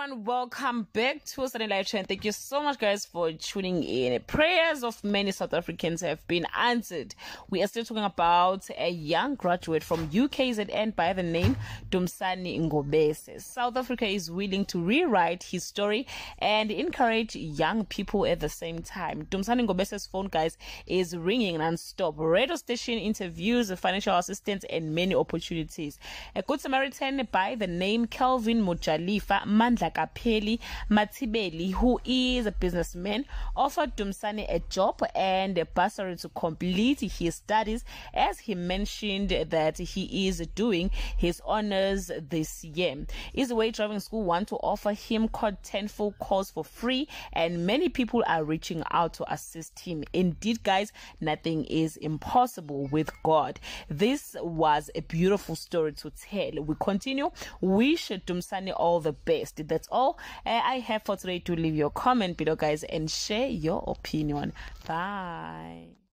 everyone, welcome back to Sanelyf Trend. Thank you so much, guys, for tuning in. Prayers of many South Africans have been answered. We are still talking about a young graduate from UKZN by the name Dumisani Ngobese. South Africa is willing to rewrite his story and encourage young people at the same time. Dumisani Ngobese's phone, guys, is ringing non-stop. Radio station interviews, financial assistance, and many opportunities. A good Samaritan by the name Kelvin Mujalifa Mandla Kapeli Matibeli, who is a businessman, offered Dumisani a job and a bursary to complete his studies, as he mentioned that he is doing his honors this year. Easyway Driving School want to offer him 10 full course for free, and many people are reaching out to assist him. Indeed, guys, nothing is impossible with God. This was a beautiful story to tell. We continue. We Wish Dumisani all the best best. That's all uh, I have for today. To leave your comment below, guys, and share your opinion. Bye.